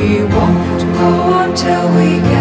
we won't go until we get.